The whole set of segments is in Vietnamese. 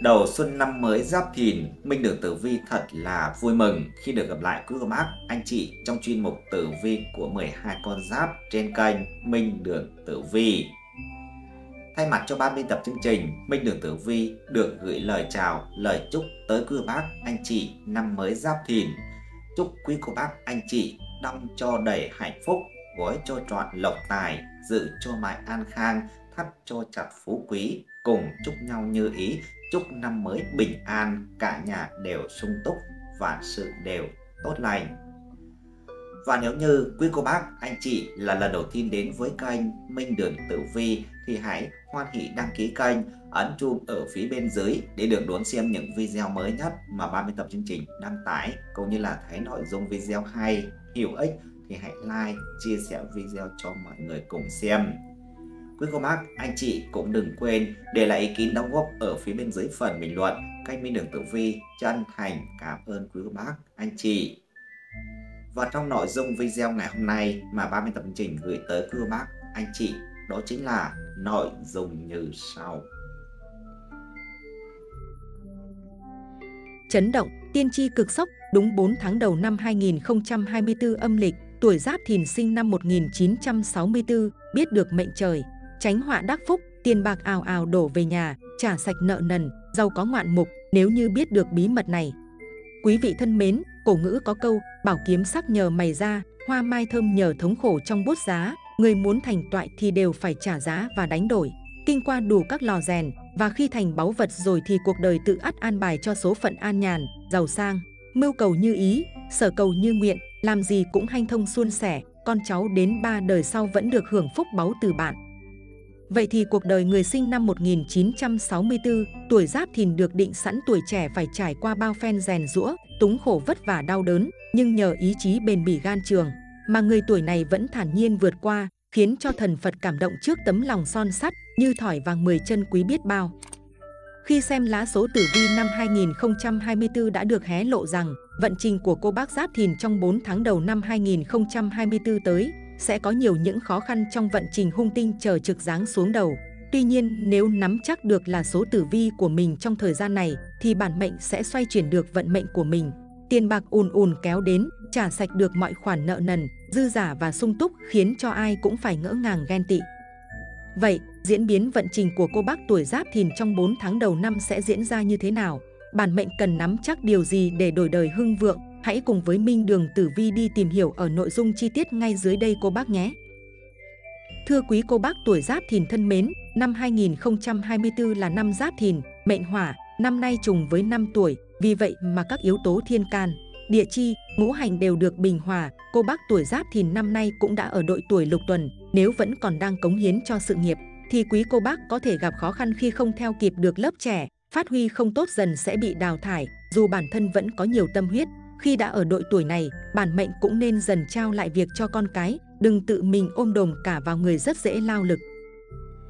Đầu xuân năm mới Giáp Thìn, Minh Đường Tử Vi thật là vui mừng khi được gặp lại quý cô bác, anh chị trong chuyên mục Tử Vi của 12 con giáp trên kênh Minh Đường Tử Vi. Thay mặt cho ban biên tập chương trình, Minh Đường Tử Vi được gửi lời chào, lời chúc tới quý cô bác, anh chị năm mới Giáp Thìn. Chúc quý cô bác, anh chị đong cho đầy hạnh phúc, gói cho trọn lộc tài, giữ cho mãi an khang, thắt cho chặt phú quý, cùng chúc nhau như ý chúc năm mới bình an, cả nhà đều sung túc, và sự đều tốt lành. Và nếu như quý cô bác, anh chị là lần đầu tiên đến với kênh Minh Đường Tử Vi thì hãy hoan hỷ đăng ký kênh, ấn chuông ở phía bên dưới để được đón xem những video mới nhất mà 30 tập chương trình đăng tải cũng như là thấy nội dung video hay, hữu ích thì hãy like, chia sẻ video cho mọi người cùng xem. Quý cô bác, anh chị cũng đừng quên để lại ý kiến đóng góp ở phía bên dưới phần bình luận. Kênh Minh Đường Tử Vi chân thành cảm ơn quý cô bác, anh chị. Và trong nội dung video ngày hôm nay mà 30 tập trình gửi tới quý cô bác, anh chị đó chính là nội dung như sau. Chấn động, tiên tri cực sốc, đúng 4 tháng đầu năm 2024 âm lịch, tuổi Giáp Thìn sinh năm 1964, biết được mệnh trời, tránh họa đắc phúc, tiền bạc ào ào đổ về nhà, trả sạch nợ nần, giàu có ngoạn mục nếu như biết được bí mật này. Quý vị thân mến, cổ ngữ có câu, bảo kiếm sắc nhờ mày ra, hoa mai thơm nhờ thống khổ trong bút giá, người muốn thành toại thì đều phải trả giá và đánh đổi. Kinh qua đủ các lò rèn, và khi thành báu vật rồi thì cuộc đời tự ắt an bài cho số phận an nhàn, giàu sang, mưu cầu như ý, sở cầu như nguyện, làm gì cũng hanh thông suôn sẻ, con cháu đến ba đời sau vẫn được hưởng phúc báu từ bạn. Vậy thì cuộc đời người sinh năm 1964, tuổi giáp thìn được định sẵn tuổi trẻ phải trải qua bao phen rèn rũa, túng khổ vất vả đau đớn, nhưng nhờ ý chí bền bỉ gan trường, mà người tuổi này vẫn thản nhiên vượt qua, khiến cho thần Phật cảm động trước tấm lòng son sắt, như thỏi vàng 10 chân quý biết bao. Khi xem lá số tử vi năm 2024 đã được hé lộ rằng vận trình của cô bác Giáp Thìn trong 4 tháng đầu năm 2024 tới sẽ có nhiều những khó khăn trong vận trình hung tinh chờ trực giáng xuống đầu. Tuy nhiên, nếu nắm chắc được là số tử vi của mình trong thời gian này, thì bản mệnh sẽ xoay chuyển được vận mệnh của mình. Tiền bạc ùn ùn kéo đến, trả sạch được mọi khoản nợ nần, dư giả và sung túc khiến cho ai cũng phải ngỡ ngàng ghen tị. Vậy, diễn biến vận trình của cô bác tuổi Giáp Thìn trong 4 tháng đầu năm sẽ diễn ra như thế nào? Bản mệnh cần nắm chắc điều gì để đổi đời hưng vượng, Hãy cùng với Minh Đường Tử Vi đi tìm hiểu ở nội dung chi tiết ngay dưới đây cô bác nhé. Thưa quý cô bác tuổi Giáp Thìn thân mến, năm 2024 là năm Giáp Thìn, mệnh hỏa, năm nay trùng với năm tuổi, vì vậy mà các yếu tố thiên can, địa chi, ngũ hành đều được bình hòa. Cô bác tuổi Giáp Thìn năm nay cũng đã ở đội tuổi lục tuần, nếu vẫn còn đang cống hiến cho sự nghiệp, thì quý cô bác có thể gặp khó khăn khi không theo kịp được lớp trẻ, phát huy không tốt dần sẽ bị đào thải, dù bản thân vẫn có nhiều tâm huyết, khi đã ở đội tuổi này, bản mệnh cũng nên dần trao lại việc cho con cái, đừng tự mình ôm đồm cả vào người rất dễ lao lực.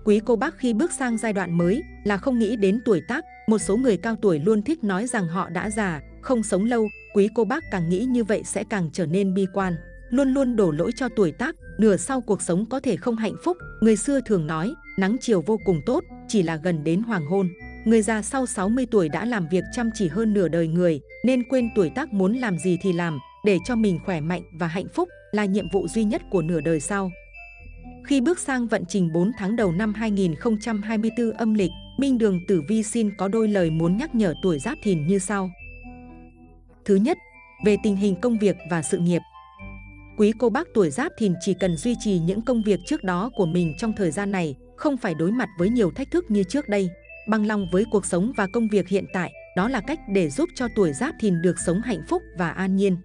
Quý cô bác khi bước sang giai đoạn mới là không nghĩ đến tuổi tác, một số người cao tuổi luôn thích nói rằng họ đã già, không sống lâu, quý cô bác càng nghĩ như vậy sẽ càng trở nên bi quan, luôn luôn đổ lỗi cho tuổi tác, nửa sau cuộc sống có thể không hạnh phúc. Người xưa thường nói, nắng chiều vô cùng tốt, chỉ là gần đến hoàng hôn. Người già sau 60 tuổi đã làm việc chăm chỉ hơn nửa đời người, nên quên tuổi tác muốn làm gì thì làm, để cho mình khỏe mạnh và hạnh phúc là nhiệm vụ duy nhất của nửa đời sau. Khi bước sang vận trình 4 tháng đầu năm 2024 âm lịch, Minh Đường Tử Vi xin có đôi lời muốn nhắc nhở tuổi Giáp Thìn như sau. Thứ nhất, về tình hình công việc và sự nghiệp. Quý cô bác tuổi Giáp Thìn chỉ cần duy trì những công việc trước đó của mình trong thời gian này, không phải đối mặt với nhiều thách thức như trước đây bằng lòng với cuộc sống và công việc hiện tại, đó là cách để giúp cho tuổi giáp thìn được sống hạnh phúc và an nhiên.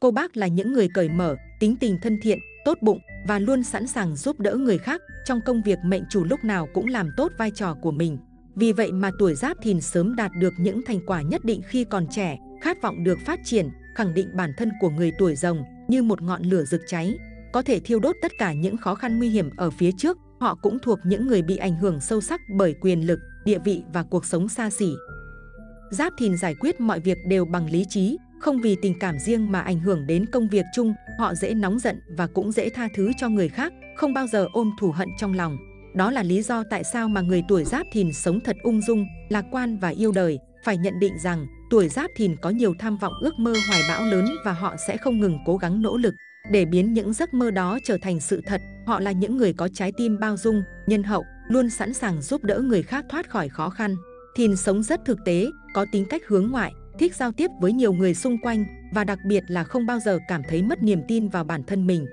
Cô bác là những người cởi mở, tính tình thân thiện, tốt bụng và luôn sẵn sàng giúp đỡ người khác trong công việc mệnh chủ lúc nào cũng làm tốt vai trò của mình. Vì vậy mà tuổi giáp thìn sớm đạt được những thành quả nhất định khi còn trẻ, khát vọng được phát triển, khẳng định bản thân của người tuổi rồng như một ngọn lửa rực cháy, có thể thiêu đốt tất cả những khó khăn nguy hiểm ở phía trước Họ cũng thuộc những người bị ảnh hưởng sâu sắc bởi quyền lực, địa vị và cuộc sống xa xỉ. Giáp Thìn giải quyết mọi việc đều bằng lý trí, không vì tình cảm riêng mà ảnh hưởng đến công việc chung, họ dễ nóng giận và cũng dễ tha thứ cho người khác, không bao giờ ôm thù hận trong lòng. Đó là lý do tại sao mà người tuổi giáp thìn sống thật ung dung, lạc quan và yêu đời. Phải nhận định rằng tuổi giáp thìn có nhiều tham vọng ước mơ hoài bão lớn và họ sẽ không ngừng cố gắng nỗ lực để biến những giấc mơ đó trở thành sự thật. Họ là những người có trái tim bao dung, nhân hậu, luôn sẵn sàng giúp đỡ người khác thoát khỏi khó khăn. Thìn sống rất thực tế, có tính cách hướng ngoại, thích giao tiếp với nhiều người xung quanh và đặc biệt là không bao giờ cảm thấy mất niềm tin vào bản thân mình.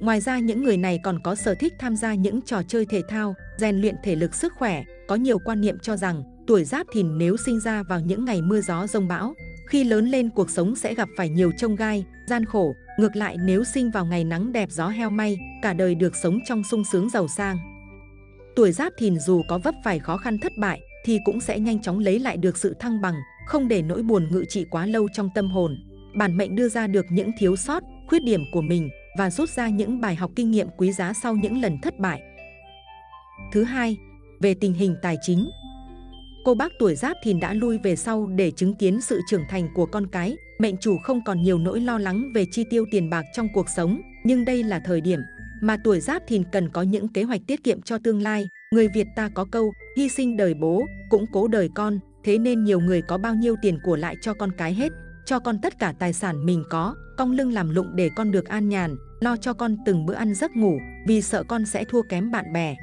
Ngoài ra những người này còn có sở thích tham gia những trò chơi thể thao, rèn luyện thể lực sức khỏe, có nhiều quan niệm cho rằng tuổi giáp thìn nếu sinh ra vào những ngày mưa gió rông bão, khi lớn lên cuộc sống sẽ gặp phải nhiều trông gai, gian khổ, ngược lại nếu sinh vào ngày nắng đẹp gió heo may, cả đời được sống trong sung sướng giàu sang. Tuổi giáp thìn dù có vấp phải khó khăn thất bại thì cũng sẽ nhanh chóng lấy lại được sự thăng bằng, không để nỗi buồn ngự trị quá lâu trong tâm hồn. Bản mệnh đưa ra được những thiếu sót, khuyết điểm của mình và rút ra những bài học kinh nghiệm quý giá sau những lần thất bại. Thứ hai, về tình hình tài chính. Cô bác tuổi giáp thìn đã lui về sau để chứng kiến sự trưởng thành của con cái. Mệnh chủ không còn nhiều nỗi lo lắng về chi tiêu tiền bạc trong cuộc sống, nhưng đây là thời điểm mà tuổi giáp thìn cần có những kế hoạch tiết kiệm cho tương lai. Người Việt ta có câu, hy sinh đời bố, cũng cố đời con, thế nên nhiều người có bao nhiêu tiền của lại cho con cái hết, cho con tất cả tài sản mình có, cong lưng làm lụng để con được an nhàn, lo cho con từng bữa ăn giấc ngủ, vì sợ con sẽ thua kém bạn bè.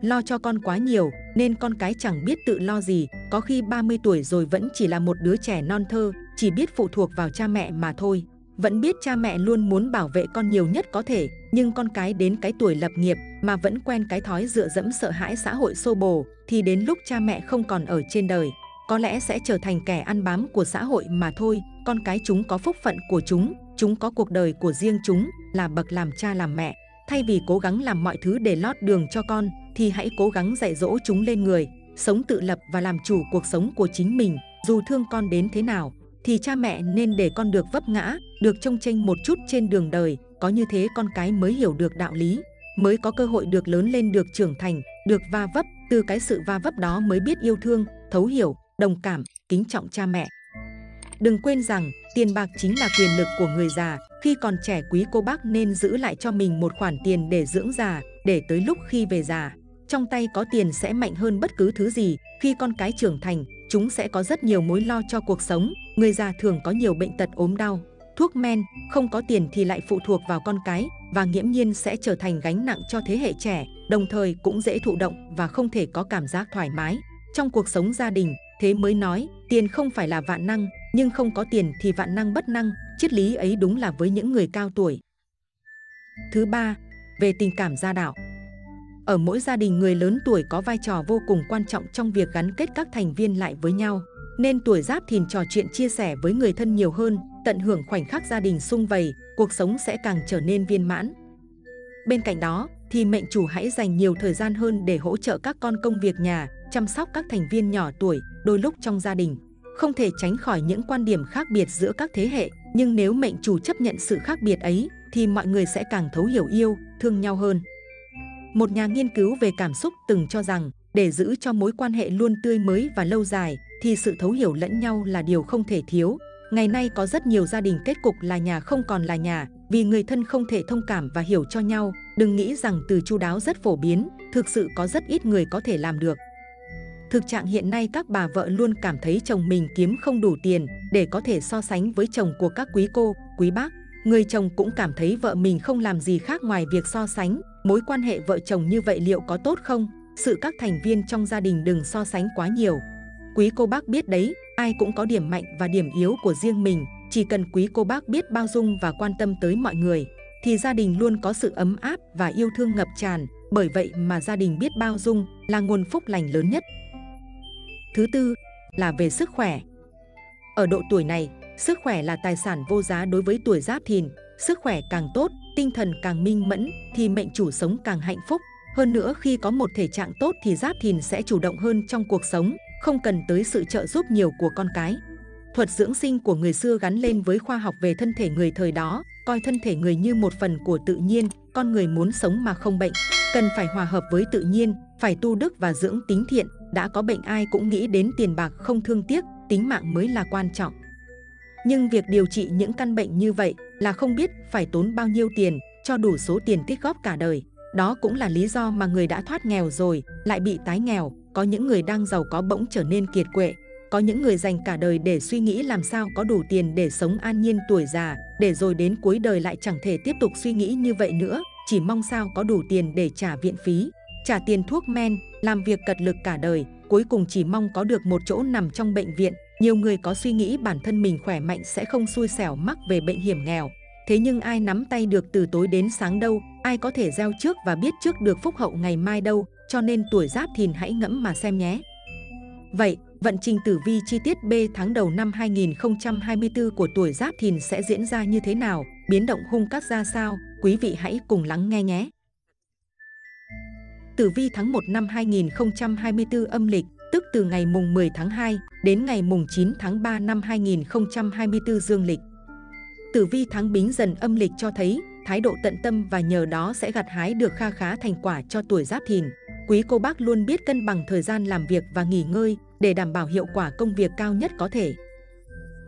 Lo cho con quá nhiều, nên con cái chẳng biết tự lo gì, có khi 30 tuổi rồi vẫn chỉ là một đứa trẻ non thơ, chỉ biết phụ thuộc vào cha mẹ mà thôi. Vẫn biết cha mẹ luôn muốn bảo vệ con nhiều nhất có thể, nhưng con cái đến cái tuổi lập nghiệp mà vẫn quen cái thói dựa dẫm sợ hãi xã hội xô bồ, thì đến lúc cha mẹ không còn ở trên đời, có lẽ sẽ trở thành kẻ ăn bám của xã hội mà thôi. Con cái chúng có phúc phận của chúng, chúng có cuộc đời của riêng chúng, là bậc làm cha làm mẹ. Thay vì cố gắng làm mọi thứ để lót đường cho con, thì hãy cố gắng dạy dỗ chúng lên người, sống tự lập và làm chủ cuộc sống của chính mình. Dù thương con đến thế nào, thì cha mẹ nên để con được vấp ngã, được trông tranh một chút trên đường đời. Có như thế con cái mới hiểu được đạo lý, mới có cơ hội được lớn lên được trưởng thành, được va vấp. Từ cái sự va vấp đó mới biết yêu thương, thấu hiểu, đồng cảm, kính trọng cha mẹ. Đừng quên rằng tiền bạc chính là quyền lực của người già. Khi còn trẻ quý cô bác nên giữ lại cho mình một khoản tiền để dưỡng già, để tới lúc khi về già. Trong tay có tiền sẽ mạnh hơn bất cứ thứ gì. Khi con cái trưởng thành, chúng sẽ có rất nhiều mối lo cho cuộc sống. Người già thường có nhiều bệnh tật ốm đau, thuốc men, không có tiền thì lại phụ thuộc vào con cái và nghiễm nhiên sẽ trở thành gánh nặng cho thế hệ trẻ, đồng thời cũng dễ thụ động và không thể có cảm giác thoải mái. Trong cuộc sống gia đình, thế mới nói, tiền không phải là vạn năng, nhưng không có tiền thì vạn năng bất năng, triết lý ấy đúng là với những người cao tuổi. Thứ ba, về tình cảm gia đạo. Ở mỗi gia đình người lớn tuổi có vai trò vô cùng quan trọng trong việc gắn kết các thành viên lại với nhau. Nên tuổi giáp thìn trò chuyện chia sẻ với người thân nhiều hơn, tận hưởng khoảnh khắc gia đình sung vầy, cuộc sống sẽ càng trở nên viên mãn. Bên cạnh đó, thì mệnh chủ hãy dành nhiều thời gian hơn để hỗ trợ các con công việc nhà, chăm sóc các thành viên nhỏ tuổi, đôi lúc trong gia đình. Không thể tránh khỏi những quan điểm khác biệt giữa các thế hệ, nhưng nếu mệnh chủ chấp nhận sự khác biệt ấy, thì mọi người sẽ càng thấu hiểu yêu, thương nhau hơn. Một nhà nghiên cứu về cảm xúc từng cho rằng, để giữ cho mối quan hệ luôn tươi mới và lâu dài, thì sự thấu hiểu lẫn nhau là điều không thể thiếu. Ngày nay có rất nhiều gia đình kết cục là nhà không còn là nhà, vì người thân không thể thông cảm và hiểu cho nhau. Đừng nghĩ rằng từ chu đáo rất phổ biến, thực sự có rất ít người có thể làm được. Thực trạng hiện nay các bà vợ luôn cảm thấy chồng mình kiếm không đủ tiền để có thể so sánh với chồng của các quý cô, quý bác. Người chồng cũng cảm thấy vợ mình không làm gì khác ngoài việc so sánh. Mối quan hệ vợ chồng như vậy liệu có tốt không? Sự các thành viên trong gia đình đừng so sánh quá nhiều. Quý cô bác biết đấy, ai cũng có điểm mạnh và điểm yếu của riêng mình. Chỉ cần quý cô bác biết bao dung và quan tâm tới mọi người, thì gia đình luôn có sự ấm áp và yêu thương ngập tràn. Bởi vậy mà gia đình biết bao dung là nguồn phúc lành lớn nhất. Thứ tư là về sức khỏe. Ở độ tuổi này, sức khỏe là tài sản vô giá đối với tuổi giáp thìn. Sức khỏe càng tốt, tinh thần càng minh mẫn thì mệnh chủ sống càng hạnh phúc. Hơn nữa khi có một thể trạng tốt thì giáp thìn sẽ chủ động hơn trong cuộc sống, không cần tới sự trợ giúp nhiều của con cái. Thuật dưỡng sinh của người xưa gắn lên với khoa học về thân thể người thời đó, coi thân thể người như một phần của tự nhiên, con người muốn sống mà không bệnh, cần phải hòa hợp với tự nhiên, phải tu đức và dưỡng tính thiện, đã có bệnh ai cũng nghĩ đến tiền bạc không thương tiếc, tính mạng mới là quan trọng. Nhưng việc điều trị những căn bệnh như vậy là không biết phải tốn bao nhiêu tiền cho đủ số tiền tích góp cả đời. Đó cũng là lý do mà người đã thoát nghèo rồi, lại bị tái nghèo, có những người đang giàu có bỗng trở nên kiệt quệ, có những người dành cả đời để suy nghĩ làm sao có đủ tiền để sống an nhiên tuổi già, để rồi đến cuối đời lại chẳng thể tiếp tục suy nghĩ như vậy nữa, chỉ mong sao có đủ tiền để trả viện phí, trả tiền thuốc men, làm việc cật lực cả đời, cuối cùng chỉ mong có được một chỗ nằm trong bệnh viện. Nhiều người có suy nghĩ bản thân mình khỏe mạnh sẽ không xui xẻo mắc về bệnh hiểm nghèo. Thế nhưng ai nắm tay được từ tối đến sáng đâu, ai có thể gieo trước và biết trước được phúc hậu ngày mai đâu, cho nên tuổi giáp thìn hãy ngẫm mà xem nhé. Vậy, vận trình tử vi chi tiết B tháng đầu năm 2024 của tuổi giáp thìn sẽ diễn ra như thế nào, biến động hung cát ra sao, quý vị hãy cùng lắng nghe nhé. Tử vi tháng 1 năm 2024 âm lịch, tức từ ngày mùng 10 tháng 2 đến ngày mùng 9 tháng 3 năm 2024 dương lịch. Tử vi tháng Bính dần âm lịch cho thấy thái độ tận tâm và nhờ đó sẽ gặt hái được kha khá thành quả cho tuổi Giáp Thìn. Quý cô bác luôn biết cân bằng thời gian làm việc và nghỉ ngơi để đảm bảo hiệu quả công việc cao nhất có thể.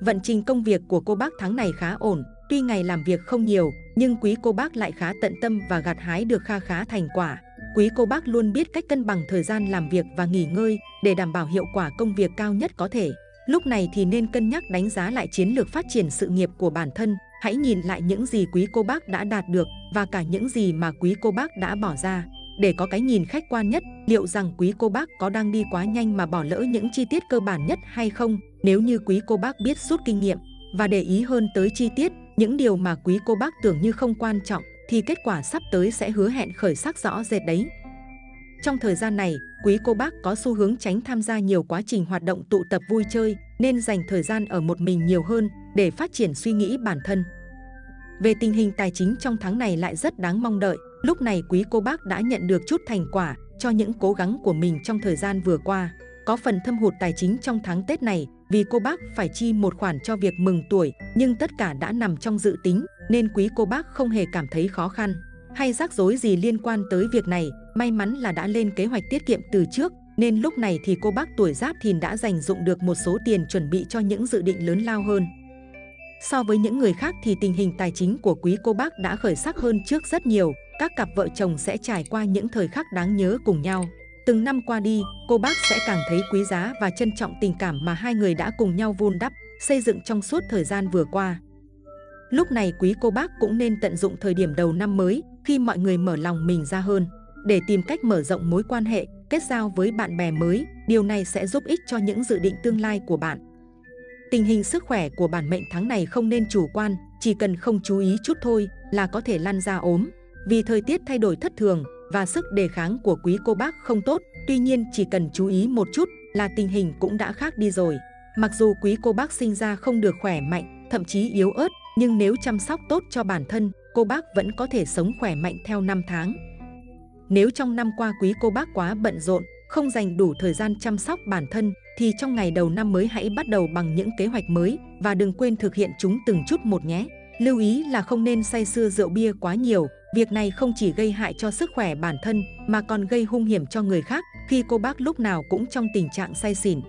Vận trình công việc của cô bác tháng này khá ổn, tuy ngày làm việc không nhiều, nhưng quý cô bác lại khá tận tâm và gặt hái được kha khá thành quả. Quý cô bác luôn biết cách cân bằng thời gian làm việc và nghỉ ngơi để đảm bảo hiệu quả công việc cao nhất có thể. Lúc này thì nên cân nhắc đánh giá lại chiến lược phát triển sự nghiệp của bản thân. Hãy nhìn lại những gì quý cô bác đã đạt được và cả những gì mà quý cô bác đã bỏ ra. Để có cái nhìn khách quan nhất, liệu rằng quý cô bác có đang đi quá nhanh mà bỏ lỡ những chi tiết cơ bản nhất hay không? Nếu như quý cô bác biết rút kinh nghiệm và để ý hơn tới chi tiết, những điều mà quý cô bác tưởng như không quan trọng thì kết quả sắp tới sẽ hứa hẹn khởi sắc rõ rệt đấy. Trong thời gian này, quý cô bác có xu hướng tránh tham gia nhiều quá trình hoạt động tụ tập vui chơi, nên dành thời gian ở một mình nhiều hơn để phát triển suy nghĩ bản thân. Về tình hình tài chính trong tháng này lại rất đáng mong đợi, lúc này quý cô bác đã nhận được chút thành quả cho những cố gắng của mình trong thời gian vừa qua. Có phần thâm hụt tài chính trong tháng Tết này vì cô bác phải chi một khoản cho việc mừng tuổi, nhưng tất cả đã nằm trong dự tính nên quý cô bác không hề cảm thấy khó khăn hay rắc rối gì liên quan tới việc này. May mắn là đã lên kế hoạch tiết kiệm từ trước nên lúc này thì cô bác tuổi giáp thìn đã dành dụng được một số tiền chuẩn bị cho những dự định lớn lao hơn. So với những người khác thì tình hình tài chính của quý cô bác đã khởi sắc hơn trước rất nhiều. Các cặp vợ chồng sẽ trải qua những thời khắc đáng nhớ cùng nhau. Từng năm qua đi, cô bác sẽ càng thấy quý giá và trân trọng tình cảm mà hai người đã cùng nhau vun đắp, xây dựng trong suốt thời gian vừa qua. Lúc này quý cô bác cũng nên tận dụng thời điểm đầu năm mới khi mọi người mở lòng mình ra hơn để tìm cách mở rộng mối quan hệ, kết giao với bạn bè mới. Điều này sẽ giúp ích cho những dự định tương lai của bạn. Tình hình sức khỏe của bản mệnh tháng này không nên chủ quan, chỉ cần không chú ý chút thôi là có thể lăn ra ốm. Vì thời tiết thay đổi thất thường và sức đề kháng của quý cô bác không tốt, tuy nhiên chỉ cần chú ý một chút là tình hình cũng đã khác đi rồi. Mặc dù quý cô bác sinh ra không được khỏe mạnh, thậm chí yếu ớt, nhưng nếu chăm sóc tốt cho bản thân, cô bác vẫn có thể sống khỏe mạnh theo năm tháng. Nếu trong năm qua quý cô bác quá bận rộn, không dành đủ thời gian chăm sóc bản thân, thì trong ngày đầu năm mới hãy bắt đầu bằng những kế hoạch mới và đừng quên thực hiện chúng từng chút một nhé. Lưu ý là không nên say sưa rượu bia quá nhiều, việc này không chỉ gây hại cho sức khỏe bản thân mà còn gây hung hiểm cho người khác khi cô bác lúc nào cũng trong tình trạng say xỉn.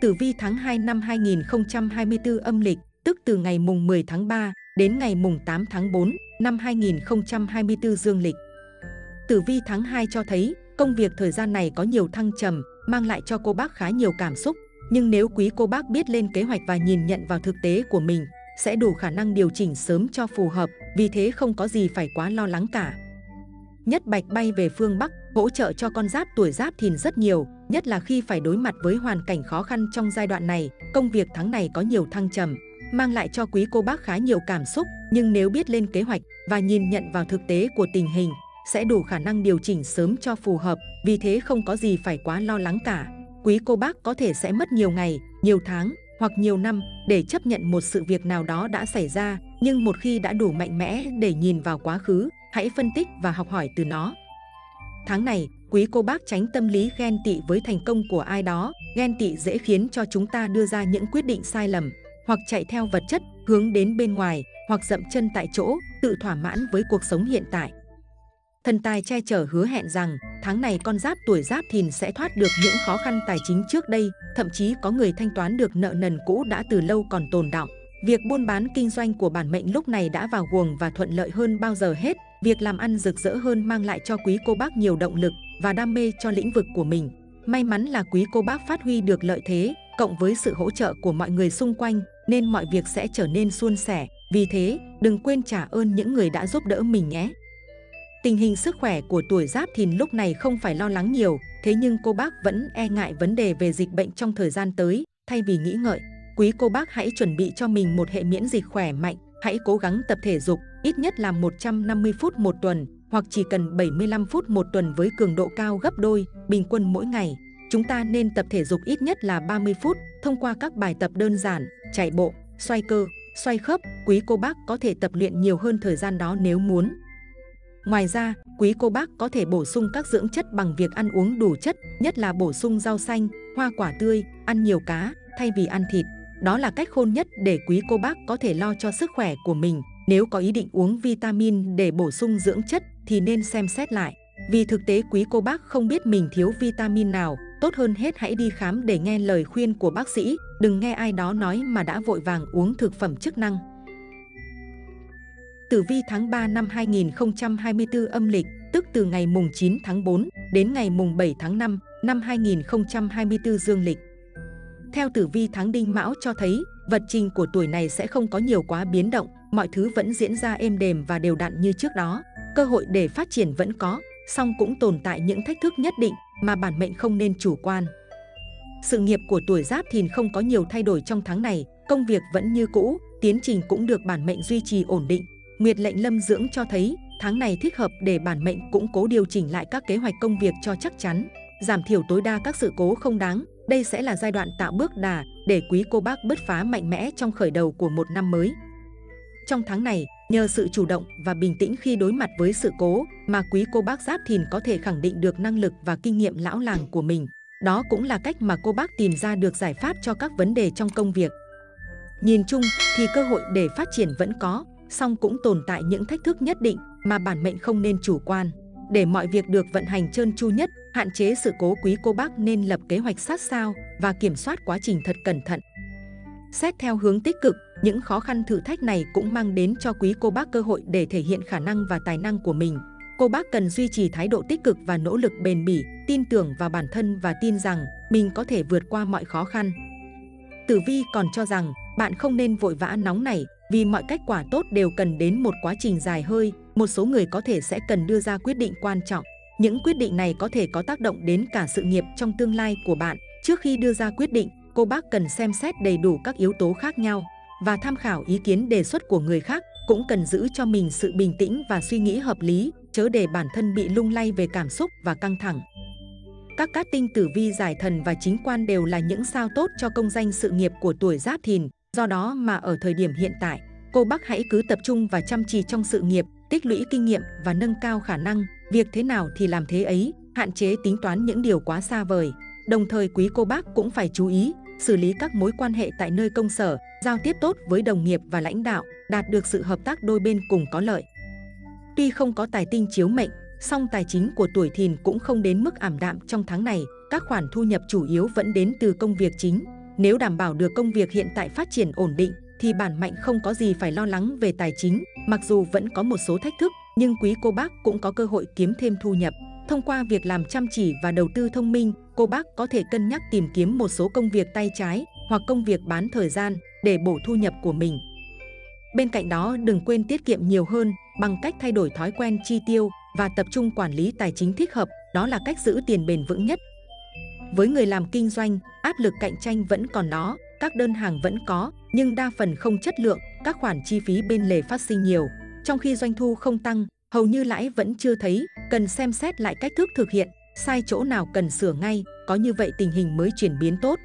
Tử vi tháng 2 năm 2024 âm lịch, tức từ ngày mùng 10 tháng 3 đến ngày mùng 8 tháng 4 năm 2024 dương lịch. Tử vi tháng 2 cho thấy công việc thời gian này có nhiều thăng trầm, mang lại cho cô bác khá nhiều cảm xúc. Nhưng nếu quý cô bác biết lên kế hoạch và nhìn nhận vào thực tế của mình, sẽ đủ khả năng điều chỉnh sớm cho phù hợp, vì thế không có gì phải quá lo lắng cả. Nhất Bạch bay về phương Bắc, hỗ trợ cho con giáp tuổi giáp thìn rất nhiều, nhất là khi phải đối mặt với hoàn cảnh khó khăn trong giai đoạn này, công việc tháng này có nhiều thăng trầm, mang lại cho quý cô bác khá nhiều cảm xúc, nhưng nếu biết lên kế hoạch và nhìn nhận vào thực tế của tình hình, sẽ đủ khả năng điều chỉnh sớm cho phù hợp, vì thế không có gì phải quá lo lắng cả. Quý cô bác có thể sẽ mất nhiều ngày, nhiều tháng hoặc nhiều năm để chấp nhận một sự việc nào đó đã xảy ra, nhưng một khi đã đủ mạnh mẽ để nhìn vào quá khứ, hãy phân tích và học hỏi từ nó. Tháng này, quý cô bác tránh tâm lý ghen tị với thành công của ai đó, ghen tị dễ khiến cho chúng ta đưa ra những quyết định sai lầm, hoặc chạy theo vật chất, hướng đến bên ngoài, hoặc dậm chân tại chỗ, tự thỏa mãn với cuộc sống hiện tại. Thần tài che chở hứa hẹn rằng tháng này con giáp tuổi giáp thìn sẽ thoát được những khó khăn tài chính trước đây, thậm chí có người thanh toán được nợ nần cũ đã từ lâu còn tồn đọng. Việc buôn bán kinh doanh của bản mệnh lúc này đã vào guồng và thuận lợi hơn bao giờ hết. Việc làm ăn rực rỡ hơn mang lại cho quý cô bác nhiều động lực và đam mê cho lĩnh vực của mình. May mắn là quý cô bác phát huy được lợi thế, cộng với sự hỗ trợ của mọi người xung quanh nên mọi việc sẽ trở nên suôn sẻ. Vì thế, đừng quên trả ơn những người đã giúp đỡ mình nhé. Tình hình sức khỏe của tuổi Giáp Thìn lúc này không phải lo lắng nhiều, thế nhưng cô bác vẫn e ngại vấn đề về dịch bệnh trong thời gian tới. Thay vì nghĩ ngợi, quý cô bác hãy chuẩn bị cho mình một hệ miễn dịch khỏe mạnh, hãy cố gắng tập thể dục, ít nhất là 150 phút một tuần, hoặc chỉ cần 75 phút một tuần với cường độ cao gấp đôi, bình quân mỗi ngày. Chúng ta nên tập thể dục ít nhất là 30 phút thông qua các bài tập đơn giản, chạy bộ, xoay cơ, xoay khớp. Quý cô bác có thể tập luyện nhiều hơn thời gian đó nếu muốn. Ngoài ra, quý cô bác có thể bổ sung các dưỡng chất bằng việc ăn uống đủ chất, nhất là bổ sung rau xanh, hoa quả tươi, ăn nhiều cá thay vì ăn thịt. Đó là cách khôn nhất để quý cô bác có thể lo cho sức khỏe của mình. Nếu có ý định uống vitamin để bổ sung dưỡng chất thì nên xem xét lại. Vì thực tế quý cô bác không biết mình thiếu vitamin nào, tốt hơn hết hãy đi khám để nghe lời khuyên của bác sĩ, đừng nghe ai đó nói mà đã vội vàng uống thực phẩm chức năng. Tử vi tháng 3 năm 2024 âm lịch, tức từ ngày mùng 9 tháng 4 đến ngày mùng 7 tháng 5 năm 2024 dương lịch. Theo tử vi tháng đinh mão cho thấy, vật trình của tuổi này sẽ không có nhiều quá biến động, mọi thứ vẫn diễn ra êm đềm và đều đặn như trước đó. Cơ hội để phát triển vẫn có, song cũng tồn tại những thách thức nhất định mà bản mệnh không nên chủ quan. Sự nghiệp của tuổi giáp thìn không có nhiều thay đổi trong tháng này, công việc vẫn như cũ, tiến trình cũng được bản mệnh duy trì ổn định. Nguyệt lệnh lâm dưỡng cho thấy tháng này thích hợp để bản mệnh cũng cố điều chỉnh lại các kế hoạch công việc cho chắc chắn, giảm thiểu tối đa các sự cố không đáng. Đây sẽ là giai đoạn tạo bước đà để quý cô bác bứt phá mạnh mẽ trong khởi đầu của một năm mới. Trong tháng này, nhờ sự chủ động và bình tĩnh khi đối mặt với sự cố mà quý cô bác Giáp Thìn có thể khẳng định được năng lực và kinh nghiệm lão làng của mình. Đó cũng là cách mà cô bác tìm ra được giải pháp cho các vấn đề trong công việc. Nhìn chung thì cơ hội để phát triển vẫn có, song cũng tồn tại những thách thức nhất định mà bản mệnh không nên chủ quan. Để mọi việc được vận hành trơn tru nhất, hạn chế sự cố quý cô bác nên lập kế hoạch sát sao và kiểm soát quá trình thật cẩn thận. Xét theo hướng tích cực, những khó khăn thử thách này cũng mang đến cho quý cô bác cơ hội để thể hiện khả năng và tài năng của mình. Cô bác cần duy trì thái độ tích cực và nỗ lực bền bỉ, tin tưởng vào bản thân và tin rằng mình có thể vượt qua mọi khó khăn. Tử Vi còn cho rằng bạn không nên vội vã nóng nảy vì mọi kết quả tốt đều cần đến một quá trình dài hơi. Một số người có thể sẽ cần đưa ra quyết định quan trọng. Những quyết định này có thể có tác động đến cả sự nghiệp trong tương lai của bạn. Trước khi đưa ra quyết định, cô bác cần xem xét đầy đủ các yếu tố khác nhau và tham khảo ý kiến đề xuất của người khác, cũng cần giữ cho mình sự bình tĩnh và suy nghĩ hợp lý, chớ để bản thân bị lung lay về cảm xúc và căng thẳng. Các cát tinh tử vi giải thần và chính quan đều là những sao tốt cho công danh sự nghiệp của tuổi giáp thìn, do đó mà ở thời điểm hiện tại, cô bác hãy cứ tập trung và chăm chỉ trong sự nghiệp, tích lũy kinh nghiệm và nâng cao khả năng, việc thế nào thì làm thế ấy, hạn chế tính toán những điều quá xa vời. Đồng thời quý cô bác cũng phải chú ý xử lý các mối quan hệ tại nơi công sở, giao tiếp tốt với đồng nghiệp và lãnh đạo, đạt được sự hợp tác đôi bên cùng có lợi. Tuy không có tài tinh chiếu mệnh, song tài chính của tuổi thìn cũng không đến mức ảm đạm trong tháng này, các khoản thu nhập chủ yếu vẫn đến từ công việc chính. Nếu đảm bảo được công việc hiện tại phát triển ổn định, thì bản mạnh không có gì phải lo lắng về tài chính, mặc dù vẫn có một số thách thức, nhưng quý cô bác cũng có cơ hội kiếm thêm thu nhập. Thông qua việc làm chăm chỉ và đầu tư thông minh, cô bác có thể cân nhắc tìm kiếm một số công việc tay trái hoặc công việc bán thời gian để bổ thu nhập của mình. Bên cạnh đó, đừng quên tiết kiệm nhiều hơn bằng cách thay đổi thói quen chi tiêu và tập trung quản lý tài chính thích hợp, đó là cách giữ tiền bền vững nhất. Với người làm kinh doanh, áp lực cạnh tranh vẫn còn đó, các đơn hàng vẫn có, nhưng đa phần không chất lượng, các khoản chi phí bên lề phát sinh nhiều. Trong khi doanh thu không tăng, hầu như lãi vẫn chưa thấy, cần xem xét lại cách thức thực hiện, sai chỗ nào cần sửa ngay, có như vậy tình hình mới chuyển biến tốt.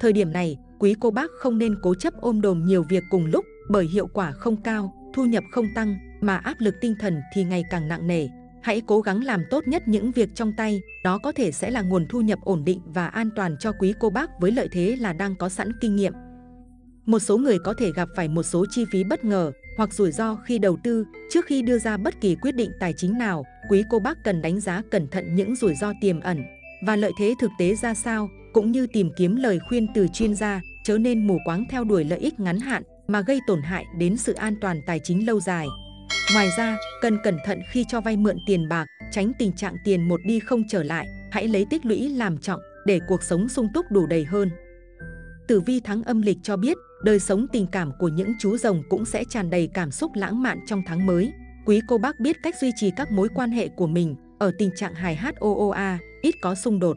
Thời điểm này, quý cô bác không nên cố chấp ôm đồm nhiều việc cùng lúc bởi hiệu quả không cao, thu nhập không tăng mà áp lực tinh thần thì ngày càng nặng nề. Hãy cố gắng làm tốt nhất những việc trong tay, đó có thể sẽ là nguồn thu nhập ổn định và an toàn cho quý cô bác với lợi thế là đang có sẵn kinh nghiệm. Một số người có thể gặp phải một số chi phí bất ngờ hoặc rủi ro khi đầu tư. Trước khi đưa ra bất kỳ quyết định tài chính nào, quý cô bác cần đánh giá cẩn thận những rủi ro tiềm ẩn và lợi thế thực tế ra sao, cũng như tìm kiếm lời khuyên từ chuyên gia chớ nên mù quáng theo đuổi lợi ích ngắn hạn mà gây tổn hại đến sự an toàn tài chính lâu dài. Ngoài ra, cần cẩn thận khi cho vay mượn tiền bạc, tránh tình trạng tiền một đi không trở lại, hãy lấy tích lũy làm trọng để cuộc sống sung túc đủ đầy hơn. Tử vi tháng âm lịch cho biết, đời sống tình cảm của những chú rồng cũng sẽ tràn đầy cảm xúc lãng mạn trong tháng mới. Quý cô bác biết cách duy trì các mối quan hệ của mình ở tình trạng hài hát a ít có xung đột.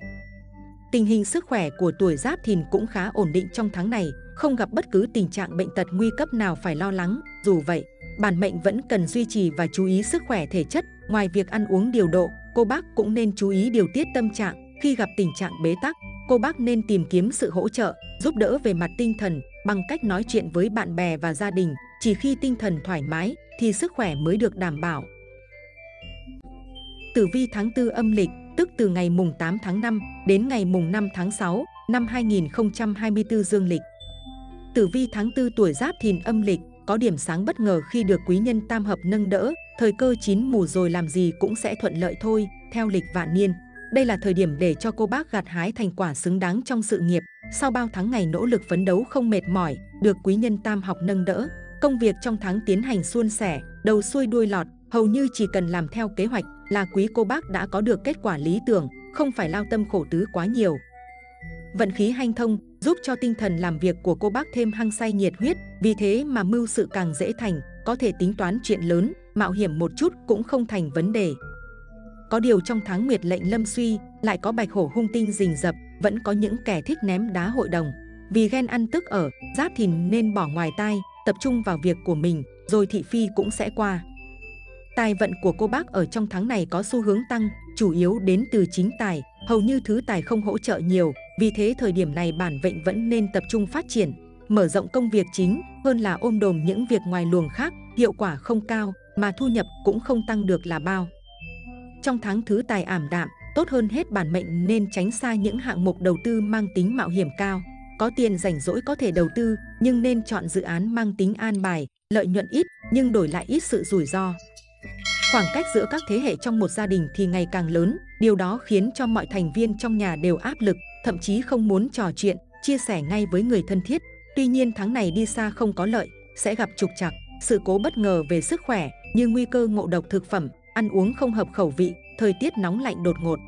Tình hình sức khỏe của tuổi Giáp Thìn cũng khá ổn định trong tháng này, không gặp bất cứ tình trạng bệnh tật nguy cấp nào phải lo lắng. Dù vậy, bản mệnh vẫn cần duy trì và chú ý sức khỏe thể chất. Ngoài việc ăn uống điều độ, cô bác cũng nên chú ý điều tiết tâm trạng. Khi gặp tình trạng bế tắc, cô bác nên tìm kiếm sự hỗ trợ, giúp đỡ về mặt tinh thần bằng cách nói chuyện với bạn bè và gia đình. Chỉ khi tinh thần thoải mái thì sức khỏe mới được đảm bảo. Tử vi tháng 4 âm lịch, tức từ ngày mùng 8 tháng 5 đến ngày mùng 5 tháng 6 năm 2024 dương lịch. Tử vi tháng 4 tuổi Giáp Thìn âm lịch có điểm sáng bất ngờ khi được quý nhân tam hợp nâng đỡ, thời cơ chín mù rồi làm gì cũng sẽ thuận lợi thôi, theo lịch vạn niên. Đây là thời điểm để cho cô bác gặt hái thành quả xứng đáng trong sự nghiệp. Sau bao tháng ngày nỗ lực phấn đấu không mệt mỏi, được quý nhân tam học nâng đỡ, công việc trong tháng tiến hành suôn sẻ, đầu xuôi đuôi lọt, hầu như chỉ cần làm theo kế hoạch là quý cô bác đã có được kết quả lý tưởng, không phải lao tâm khổ tứ quá nhiều. Vận khí hanh thông giúp cho tinh thần làm việc của cô bác thêm hăng say nhiệt huyết, vì thế mà mưu sự càng dễ thành, có thể tính toán chuyện lớn, mạo hiểm một chút cũng không thành vấn đề. Có điều trong tháng nguyệt lệnh lâm suy, lại có bạch hổ hung tinh rình rập, vẫn có những kẻ thích ném đá hội đồng. Vì ghen ăn tức ở, giáp thìn nên bỏ ngoài tai, tập trung vào việc của mình, rồi thị phi cũng sẽ qua. Tài vận của cô bác ở trong tháng này có xu hướng tăng, chủ yếu đến từ chính tài, hầu như thứ tài không hỗ trợ nhiều, vì thế thời điểm này bản vận vẫn nên tập trung phát triển, mở rộng công việc chính hơn là ôm đồm những việc ngoài luồng khác, hiệu quả không cao mà thu nhập cũng không tăng được là bao. Trong tháng thứ tài ảm đạm, tốt hơn hết bản mệnh nên tránh xa những hạng mục đầu tư mang tính mạo hiểm cao. Có tiền rảnh rỗi có thể đầu tư, nhưng nên chọn dự án mang tính an bài, lợi nhuận ít nhưng đổi lại ít sự rủi ro. Khoảng cách giữa các thế hệ trong một gia đình thì ngày càng lớn, điều đó khiến cho mọi thành viên trong nhà đều áp lực, thậm chí không muốn trò chuyện, chia sẻ ngay với người thân thiết. Tuy nhiên tháng này đi xa không có lợi, sẽ gặp trục trặc, sự cố bất ngờ về sức khỏe như nguy cơ ngộ độc thực phẩm, ăn uống không hợp khẩu vị, thời tiết nóng lạnh đột ngột.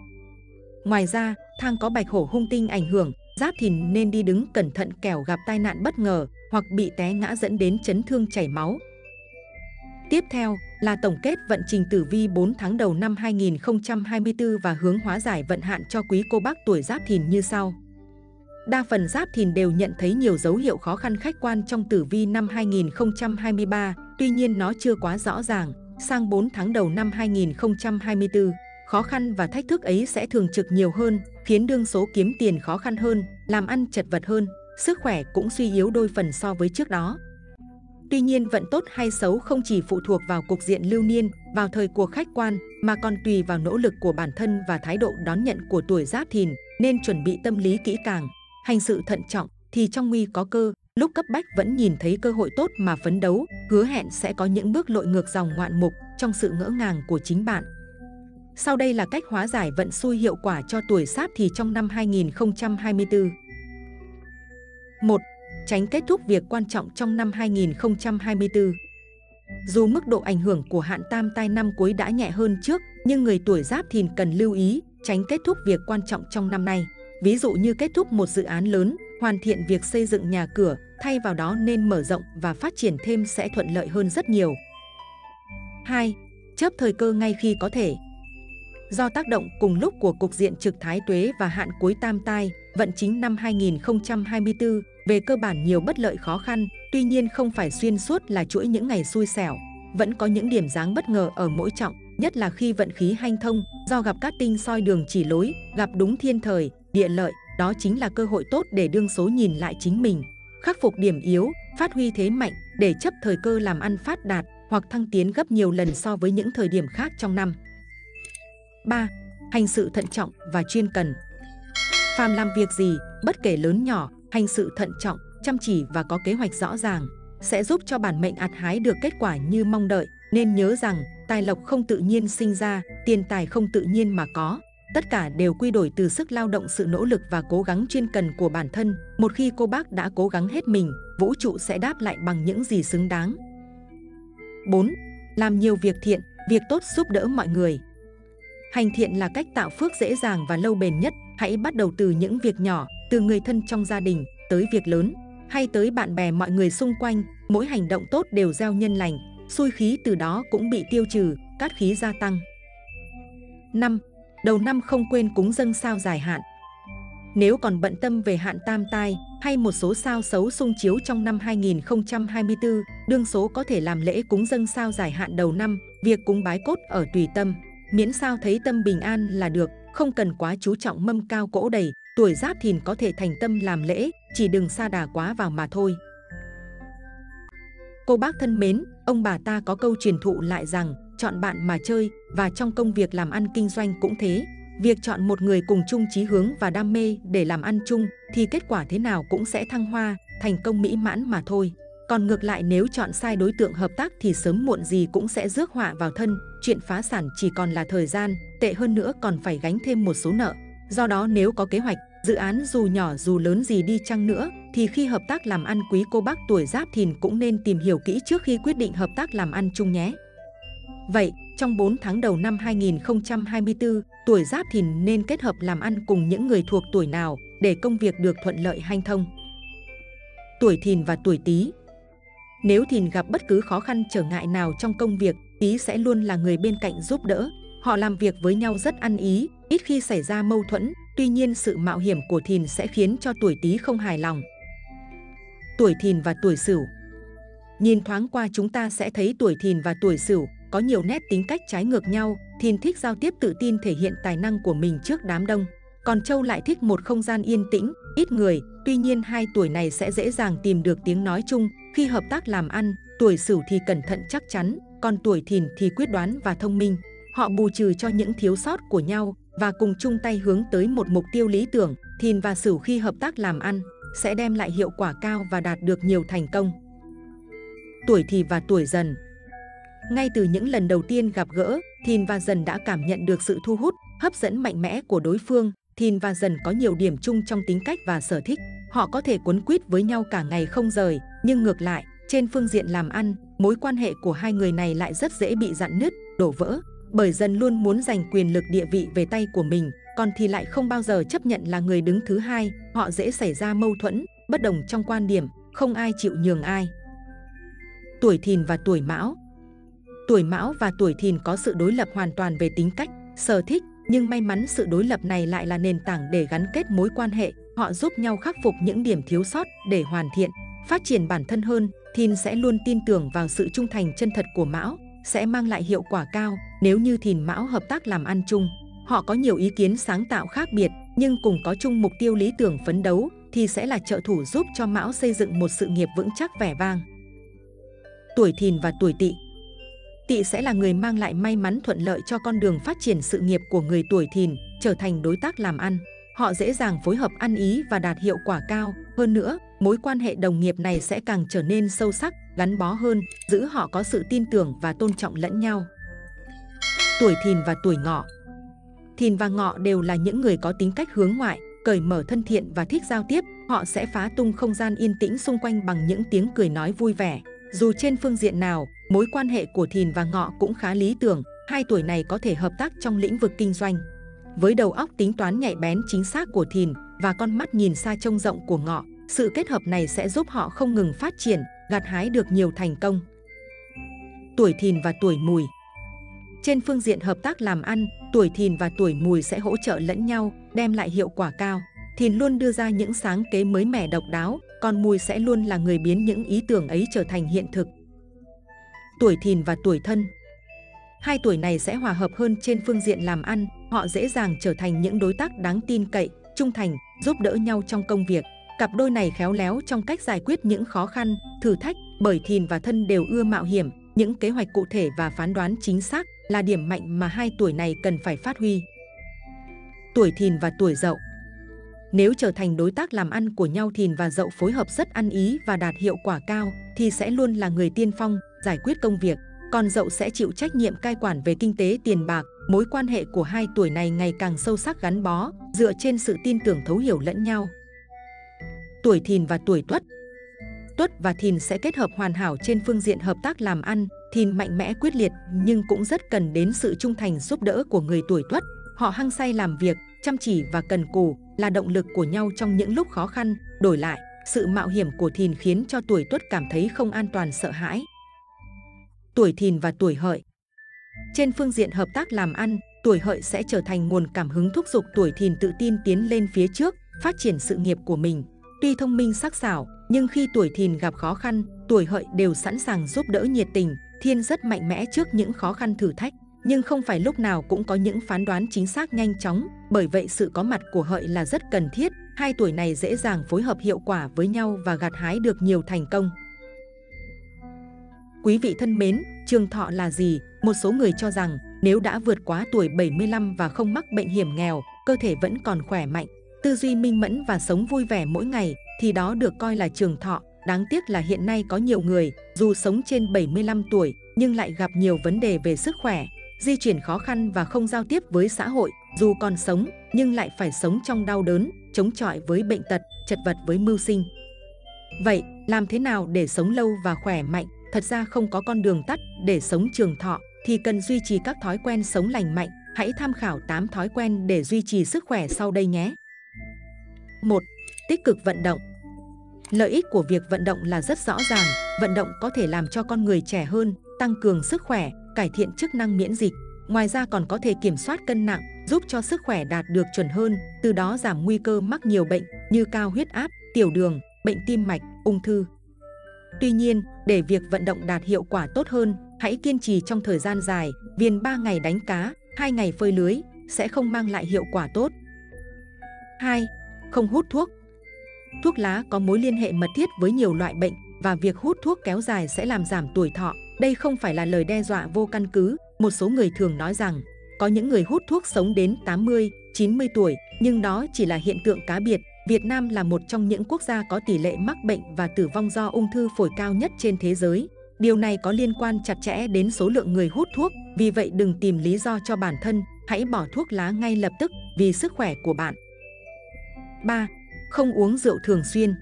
Ngoài ra, thang có bạch hổ hung tinh ảnh hưởng, giáp thìn nên đi đứng cẩn thận kẻo gặp tai nạn bất ngờ hoặc bị té ngã dẫn đến chấn thương chảy máu. Tiếp theo là tổng kết vận trình tử vi 4 tháng đầu năm 2024 và hướng hóa giải vận hạn cho quý cô bác tuổi giáp thìn như sau. Đa phần giáp thìn đều nhận thấy nhiều dấu hiệu khó khăn khách quan trong tử vi năm 2023, tuy nhiên nó chưa quá rõ ràng. Sang 4 tháng đầu năm 2024, khó khăn và thách thức ấy sẽ thường trực nhiều hơn, khiến đương số kiếm tiền khó khăn hơn, làm ăn chật vật hơn, sức khỏe cũng suy yếu đôi phần so với trước đó. Tuy nhiên vận tốt hay xấu không chỉ phụ thuộc vào cục diện lưu niên, vào thời cuộc khách quan, mà còn tùy vào nỗ lực của bản thân và thái độ đón nhận của tuổi giáp thìn, nên chuẩn bị tâm lý kỹ càng, hành sự thận trọng, thì trong nguy có cơ, lúc cấp bách vẫn nhìn thấy cơ hội tốt mà phấn đấu, hứa hẹn sẽ có những bước lội ngược dòng ngoạn mục trong sự ngỡ ngàng của chính bạn. Sau đây là cách hóa giải vận xui hiệu quả cho tuổi Sáp thì trong năm 2024. 1 tránh kết thúc việc quan trọng trong năm 2024. Dù mức độ ảnh hưởng của hạn tam tai năm cuối đã nhẹ hơn trước, nhưng người tuổi giáp thìn cần lưu ý, tránh kết thúc việc quan trọng trong năm nay. Ví dụ như kết thúc một dự án lớn, hoàn thiện việc xây dựng nhà cửa, thay vào đó nên mở rộng và phát triển thêm sẽ thuận lợi hơn rất nhiều. 2. Chớp thời cơ ngay khi có thể. Do tác động cùng lúc của cục diện trực thái tuế và hạn cuối tam tai, vận chính năm 2024 về cơ bản nhiều bất lợi khó khăn, tuy nhiên không phải xuyên suốt là chuỗi những ngày xui xẻo. Vẫn có những điểm dáng bất ngờ ở mỗi trọng, nhất là khi vận khí hanh thông, do gặp các tinh soi đường chỉ lối, gặp đúng thiên thời, địa lợi, đó chính là cơ hội tốt để đương số nhìn lại chính mình. Khắc phục điểm yếu, phát huy thế mạnh để chấp thời cơ làm ăn phát đạt hoặc thăng tiến gấp nhiều lần so với những thời điểm khác trong năm. 3. Hành sự thận trọng và chuyên cần Phàm làm việc gì, bất kể lớn nhỏ, hành sự thận trọng, chăm chỉ và có kế hoạch rõ ràng sẽ giúp cho bản mệnh ạt hái được kết quả như mong đợi. Nên nhớ rằng, tài lộc không tự nhiên sinh ra, tiền tài không tự nhiên mà có tất cả đều quy đổi từ sức lao động sự nỗ lực và cố gắng chuyên cần của bản thân. Một khi cô bác đã cố gắng hết mình, vũ trụ sẽ đáp lại bằng những gì xứng đáng. 4. Làm nhiều việc thiện, việc tốt giúp đỡ mọi người. Hành thiện là cách tạo phước dễ dàng và lâu bền nhất. Hãy bắt đầu từ những việc nhỏ, từ người thân trong gia đình, tới việc lớn, hay tới bạn bè mọi người xung quanh. Mỗi hành động tốt đều gieo nhân lành, xui khí từ đó cũng bị tiêu trừ, cát khí gia tăng. 5. Đầu năm không quên cúng dâng sao dài hạn. Nếu còn bận tâm về hạn tam tai hay một số sao xấu xung chiếu trong năm 2024, đương số có thể làm lễ cúng dâng sao dài hạn đầu năm, việc cúng bái cốt ở tùy tâm. Miễn sao thấy tâm bình an là được, không cần quá chú trọng mâm cao cỗ đầy, tuổi giáp thìn có thể thành tâm làm lễ, chỉ đừng xa đà quá vào mà thôi. Cô bác thân mến, ông bà ta có câu truyền thụ lại rằng, chọn bạn mà chơi và trong công việc làm ăn kinh doanh cũng thế. Việc chọn một người cùng chung chí hướng và đam mê để làm ăn chung thì kết quả thế nào cũng sẽ thăng hoa, thành công mỹ mãn mà thôi. Còn ngược lại nếu chọn sai đối tượng hợp tác thì sớm muộn gì cũng sẽ rước họa vào thân, chuyện phá sản chỉ còn là thời gian, tệ hơn nữa còn phải gánh thêm một số nợ. Do đó nếu có kế hoạch, dự án dù nhỏ dù lớn gì đi chăng nữa thì khi hợp tác làm ăn quý cô bác tuổi giáp thìn cũng nên tìm hiểu kỹ trước khi quyết định hợp tác làm ăn chung nhé. Vậy, trong 4 tháng đầu năm 2024, tuổi Giáp Thìn nên kết hợp làm ăn cùng những người thuộc tuổi nào để công việc được thuận lợi hanh thông? Tuổi Thìn và tuổi Tý Nếu Thìn gặp bất cứ khó khăn trở ngại nào trong công việc, Tý sẽ luôn là người bên cạnh giúp đỡ. Họ làm việc với nhau rất ăn ý, ít khi xảy ra mâu thuẫn, tuy nhiên sự mạo hiểm của Thìn sẽ khiến cho tuổi Tý không hài lòng. Tuổi Thìn và tuổi Sửu Nhìn thoáng qua chúng ta sẽ thấy tuổi Thìn và tuổi Sửu có nhiều nét tính cách trái ngược nhau, Thìn thích giao tiếp tự tin thể hiện tài năng của mình trước đám đông. Còn Châu lại thích một không gian yên tĩnh, ít người, tuy nhiên hai tuổi này sẽ dễ dàng tìm được tiếng nói chung khi hợp tác làm ăn, tuổi Sửu thì cẩn thận chắc chắn, còn tuổi Thìn thì quyết đoán và thông minh. Họ bù trừ cho những thiếu sót của nhau và cùng chung tay hướng tới một mục tiêu lý tưởng, Thìn và Sửu khi hợp tác làm ăn sẽ đem lại hiệu quả cao và đạt được nhiều thành công. Tuổi Thì và tuổi Dần ngay từ những lần đầu tiên gặp gỡ, Thìn và Dần đã cảm nhận được sự thu hút, hấp dẫn mạnh mẽ của đối phương. Thìn và Dần có nhiều điểm chung trong tính cách và sở thích. Họ có thể cuốn quýt với nhau cả ngày không rời, nhưng ngược lại, trên phương diện làm ăn, mối quan hệ của hai người này lại rất dễ bị dặn nứt, đổ vỡ. Bởi Dần luôn muốn giành quyền lực địa vị về tay của mình, còn thì lại không bao giờ chấp nhận là người đứng thứ hai. Họ dễ xảy ra mâu thuẫn, bất đồng trong quan điểm, không ai chịu nhường ai. Tuổi Thìn và tuổi Mão Tuổi Mão và tuổi Thìn có sự đối lập hoàn toàn về tính cách, sở thích, nhưng may mắn sự đối lập này lại là nền tảng để gắn kết mối quan hệ. Họ giúp nhau khắc phục những điểm thiếu sót để hoàn thiện, phát triển bản thân hơn. Thìn sẽ luôn tin tưởng vào sự trung thành chân thật của Mão, sẽ mang lại hiệu quả cao nếu như Thìn Mão hợp tác làm ăn chung. Họ có nhiều ý kiến sáng tạo khác biệt, nhưng cùng có chung mục tiêu lý tưởng phấn đấu thì sẽ là trợ thủ giúp cho Mão xây dựng một sự nghiệp vững chắc vẻ vang. Tuổi Thìn và tuổi Tỵ Tỵ sẽ là người mang lại may mắn thuận lợi cho con đường phát triển sự nghiệp của người tuổi thìn, trở thành đối tác làm ăn. Họ dễ dàng phối hợp ăn ý và đạt hiệu quả cao. Hơn nữa, mối quan hệ đồng nghiệp này sẽ càng trở nên sâu sắc, gắn bó hơn, giữ họ có sự tin tưởng và tôn trọng lẫn nhau. Tuổi thìn và tuổi ngọ Thìn và ngọ đều là những người có tính cách hướng ngoại, cởi mở thân thiện và thích giao tiếp. Họ sẽ phá tung không gian yên tĩnh xung quanh bằng những tiếng cười nói vui vẻ. Dù trên phương diện nào, mối quan hệ của Thìn và Ngọ cũng khá lý tưởng, hai tuổi này có thể hợp tác trong lĩnh vực kinh doanh. Với đầu óc tính toán nhạy bén chính xác của Thìn và con mắt nhìn xa trông rộng của Ngọ, sự kết hợp này sẽ giúp họ không ngừng phát triển, gặt hái được nhiều thành công. Tuổi Thìn và tuổi Mùi Trên phương diện hợp tác làm ăn, tuổi Thìn và tuổi Mùi sẽ hỗ trợ lẫn nhau, đem lại hiệu quả cao. Thìn luôn đưa ra những sáng kế mới mẻ độc đáo, con Mùi sẽ luôn là người biến những ý tưởng ấy trở thành hiện thực. Tuổi Thìn và tuổi Thân Hai tuổi này sẽ hòa hợp hơn trên phương diện làm ăn, họ dễ dàng trở thành những đối tác đáng tin cậy, trung thành, giúp đỡ nhau trong công việc. Cặp đôi này khéo léo trong cách giải quyết những khó khăn, thử thách, bởi Thìn và Thân đều ưa mạo hiểm, những kế hoạch cụ thể và phán đoán chính xác là điểm mạnh mà hai tuổi này cần phải phát huy. Tuổi Thìn và tuổi Dậu nếu trở thành đối tác làm ăn của nhau Thìn và Dậu phối hợp rất ăn ý và đạt hiệu quả cao, thì sẽ luôn là người tiên phong, giải quyết công việc. Còn Dậu sẽ chịu trách nhiệm cai quản về kinh tế tiền bạc, mối quan hệ của hai tuổi này ngày càng sâu sắc gắn bó, dựa trên sự tin tưởng thấu hiểu lẫn nhau. Tuổi thìn và tuổi tuất Tuất và thìn sẽ kết hợp hoàn hảo trên phương diện hợp tác làm ăn, thìn mạnh mẽ quyết liệt nhưng cũng rất cần đến sự trung thành giúp đỡ của người tuổi tuất. Họ hăng say làm việc, chăm chỉ và cần cù là động lực của nhau trong những lúc khó khăn. Đổi lại, sự mạo hiểm của thìn khiến cho tuổi tuất cảm thấy không an toàn sợ hãi. Tuổi thìn và tuổi hợi Trên phương diện hợp tác làm ăn, tuổi hợi sẽ trở thành nguồn cảm hứng thúc giục tuổi thìn tự tin tiến lên phía trước, phát triển sự nghiệp của mình. Tuy thông minh sắc sảo, nhưng khi tuổi thìn gặp khó khăn, tuổi hợi đều sẵn sàng giúp đỡ nhiệt tình, thiên rất mạnh mẽ trước những khó khăn thử thách. Nhưng không phải lúc nào cũng có những phán đoán chính xác nhanh chóng, bởi vậy sự có mặt của hợi là rất cần thiết. Hai tuổi này dễ dàng phối hợp hiệu quả với nhau và gặt hái được nhiều thành công. Quý vị thân mến, trường thọ là gì? Một số người cho rằng nếu đã vượt quá tuổi 75 và không mắc bệnh hiểm nghèo, cơ thể vẫn còn khỏe mạnh, tư duy minh mẫn và sống vui vẻ mỗi ngày, thì đó được coi là trường thọ. Đáng tiếc là hiện nay có nhiều người, dù sống trên 75 tuổi, nhưng lại gặp nhiều vấn đề về sức khỏe, di chuyển khó khăn và không giao tiếp với xã hội, dù còn sống, nhưng lại phải sống trong đau đớn, chống chọi với bệnh tật, chật vật với mưu sinh. Vậy, làm thế nào để sống lâu và khỏe mạnh? Thật ra không có con đường tắt để sống trường thọ, thì cần duy trì các thói quen sống lành mạnh. Hãy tham khảo 8 thói quen để duy trì sức khỏe sau đây nhé. 1. Tích cực vận động Lợi ích của việc vận động là rất rõ ràng. Vận động có thể làm cho con người trẻ hơn, tăng cường sức khỏe, cải thiện chức năng miễn dịch. Ngoài ra còn có thể kiểm soát cân nặng, giúp cho sức khỏe đạt được chuẩn hơn, từ đó giảm nguy cơ mắc nhiều bệnh như cao huyết áp, tiểu đường, bệnh tim mạch, ung thư. Tuy nhiên, để việc vận động đạt hiệu quả tốt hơn, hãy kiên trì trong thời gian dài, viên 3 ngày đánh cá, 2 ngày phơi lưới sẽ không mang lại hiệu quả tốt. 2. Không hút thuốc Thuốc lá có mối liên hệ mật thiết với nhiều loại bệnh và việc hút thuốc kéo dài sẽ làm giảm tuổi thọ. Đây không phải là lời đe dọa vô căn cứ. Một số người thường nói rằng có những người hút thuốc sống đến 80, 90 tuổi, nhưng đó chỉ là hiện tượng cá biệt. Việt Nam là một trong những quốc gia có tỷ lệ mắc bệnh và tử vong do ung thư phổi cao nhất trên thế giới. Điều này có liên quan chặt chẽ đến số lượng người hút thuốc, vì vậy đừng tìm lý do cho bản thân, hãy bỏ thuốc lá ngay lập tức vì sức khỏe của bạn. 3. Không uống rượu thường xuyên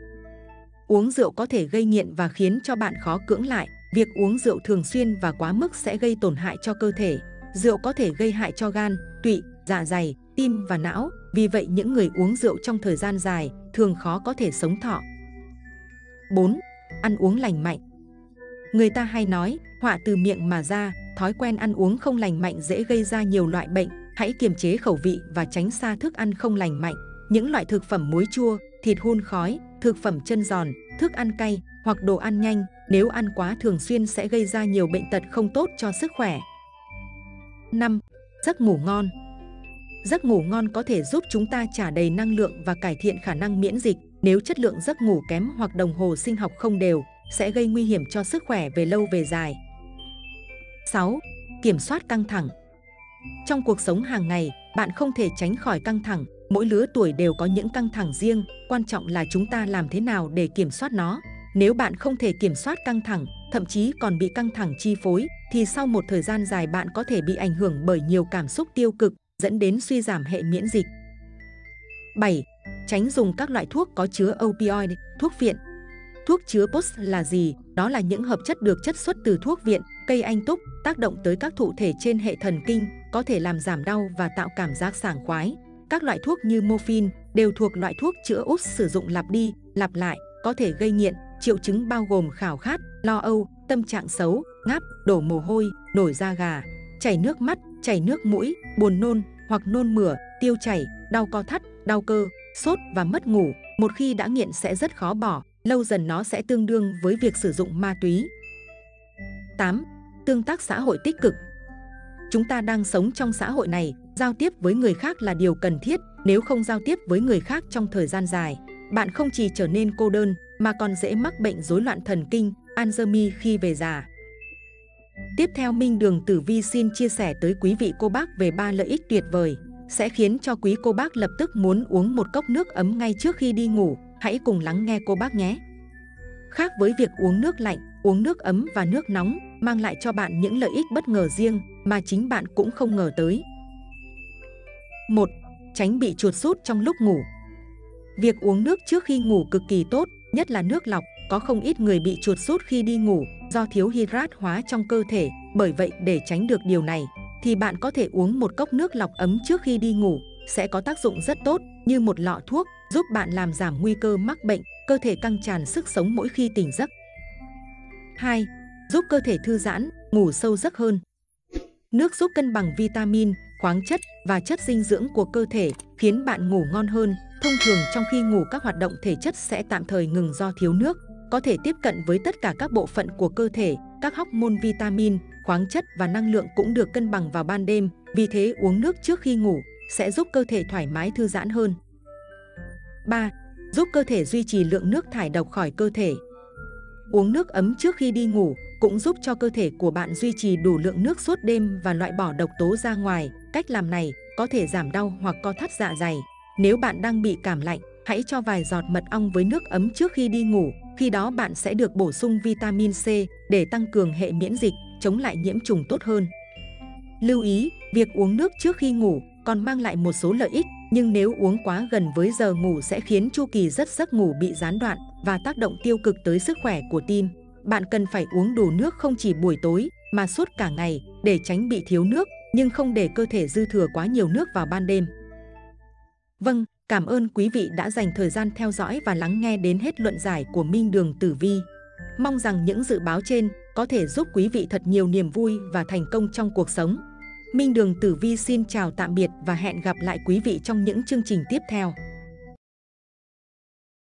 Uống rượu có thể gây nghiện và khiến cho bạn khó cưỡng lại. Việc uống rượu thường xuyên và quá mức sẽ gây tổn hại cho cơ thể. Rượu có thể gây hại cho gan, tụy, dạ dày, tim và não. Vì vậy những người uống rượu trong thời gian dài thường khó có thể sống thọ. 4. Ăn uống lành mạnh Người ta hay nói, họa từ miệng mà ra, thói quen ăn uống không lành mạnh dễ gây ra nhiều loại bệnh. Hãy kiềm chế khẩu vị và tránh xa thức ăn không lành mạnh. Những loại thực phẩm muối chua, thịt hun khói, thực phẩm chân giòn, thức ăn cay hoặc đồ ăn nhanh nếu ăn quá thường xuyên sẽ gây ra nhiều bệnh tật không tốt cho sức khỏe. 5. Giấc ngủ ngon Giấc ngủ ngon có thể giúp chúng ta trả đầy năng lượng và cải thiện khả năng miễn dịch. Nếu chất lượng giấc ngủ kém hoặc đồng hồ sinh học không đều, sẽ gây nguy hiểm cho sức khỏe về lâu về dài. 6. Kiểm soát căng thẳng Trong cuộc sống hàng ngày, bạn không thể tránh khỏi căng thẳng, Mỗi lứa tuổi đều có những căng thẳng riêng, quan trọng là chúng ta làm thế nào để kiểm soát nó. Nếu bạn không thể kiểm soát căng thẳng, thậm chí còn bị căng thẳng chi phối, thì sau một thời gian dài bạn có thể bị ảnh hưởng bởi nhiều cảm xúc tiêu cực, dẫn đến suy giảm hệ miễn dịch. 7. Tránh dùng các loại thuốc có chứa opioid, thuốc viện. Thuốc chứa POS là gì? Đó là những hợp chất được chất xuất từ thuốc viện, cây anh túc, tác động tới các thụ thể trên hệ thần kinh, có thể làm giảm đau và tạo cảm giác sảng khoái. Các loại thuốc như morphine đều thuộc loại thuốc chữa út sử dụng lặp đi, lặp lại, có thể gây nghiện. Triệu chứng bao gồm khảo khát, lo âu, tâm trạng xấu, ngáp, đổ mồ hôi, nổi da gà, chảy nước mắt, chảy nước mũi, buồn nôn hoặc nôn mửa, tiêu chảy, đau co thắt, đau cơ, sốt và mất ngủ. Một khi đã nghiện sẽ rất khó bỏ, lâu dần nó sẽ tương đương với việc sử dụng ma túy. 8. Tương tác xã hội tích cực Chúng ta đang sống trong xã hội này, Giao tiếp với người khác là điều cần thiết, nếu không giao tiếp với người khác trong thời gian dài, bạn không chỉ trở nên cô đơn mà còn dễ mắc bệnh rối loạn thần kinh, Alzheimer khi về già. Tiếp theo Minh Đường Tử Vi xin chia sẻ tới quý vị cô bác về ba lợi ích tuyệt vời, sẽ khiến cho quý cô bác lập tức muốn uống một cốc nước ấm ngay trước khi đi ngủ. Hãy cùng lắng nghe cô bác nhé. Khác với việc uống nước lạnh, uống nước ấm và nước nóng mang lại cho bạn những lợi ích bất ngờ riêng mà chính bạn cũng không ngờ tới. 1. Tránh bị chuột rút trong lúc ngủ. Việc uống nước trước khi ngủ cực kỳ tốt, nhất là nước lọc, có không ít người bị chuột rút khi đi ngủ do thiếu hydrat hóa trong cơ thể. Bởi vậy để tránh được điều này, thì bạn có thể uống một cốc nước lọc ấm trước khi đi ngủ, sẽ có tác dụng rất tốt như một lọ thuốc, giúp bạn làm giảm nguy cơ mắc bệnh, cơ thể căng tràn sức sống mỗi khi tỉnh giấc. 2. Giúp cơ thể thư giãn, ngủ sâu giấc hơn. Nước giúp cân bằng vitamin, khoáng chất và chất dinh dưỡng của cơ thể, khiến bạn ngủ ngon hơn. Thông thường trong khi ngủ các hoạt động thể chất sẽ tạm thời ngừng do thiếu nước, có thể tiếp cận với tất cả các bộ phận của cơ thể, các hormone vitamin, khoáng chất và năng lượng cũng được cân bằng vào ban đêm, vì thế uống nước trước khi ngủ sẽ giúp cơ thể thoải mái thư giãn hơn. 3. Giúp cơ thể duy trì lượng nước thải độc khỏi cơ thể. Uống nước ấm trước khi đi ngủ cũng giúp cho cơ thể của bạn duy trì đủ lượng nước suốt đêm và loại bỏ độc tố ra ngoài. Cách làm này có thể giảm đau hoặc co thắt dạ dày. Nếu bạn đang bị cảm lạnh, hãy cho vài giọt mật ong với nước ấm trước khi đi ngủ. Khi đó bạn sẽ được bổ sung vitamin C để tăng cường hệ miễn dịch, chống lại nhiễm trùng tốt hơn. Lưu ý, việc uống nước trước khi ngủ còn mang lại một số lợi ích, nhưng nếu uống quá gần với giờ ngủ sẽ khiến chu kỳ rất giấc ngủ bị gián đoạn và tác động tiêu cực tới sức khỏe của tim. Bạn cần phải uống đủ nước không chỉ buổi tối mà suốt cả ngày để tránh bị thiếu nước, nhưng không để cơ thể dư thừa quá nhiều nước vào ban đêm. Vâng, cảm ơn quý vị đã dành thời gian theo dõi và lắng nghe đến hết luận giải của Minh Đường Tử Vi. Mong rằng những dự báo trên có thể giúp quý vị thật nhiều niềm vui và thành công trong cuộc sống. Minh Đường Tử Vi xin chào tạm biệt và hẹn gặp lại quý vị trong những chương trình tiếp theo.